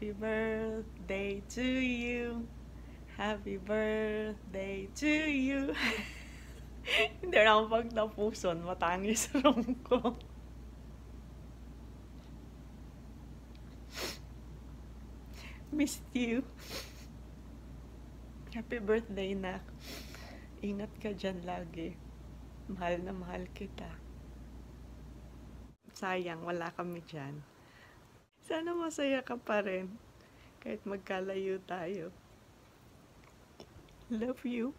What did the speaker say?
Happy birthday to you. Happy birthday to you. Hindi na akong pagtapuson. Matangis room ko. Missed you. Happy birthday, nak. Ingat ka dyan lagi. Mahal na mahal kita. Sayang, wala kami dyan. Sana masaya ka pa rin. Kahit magkalayo tayo. Love you.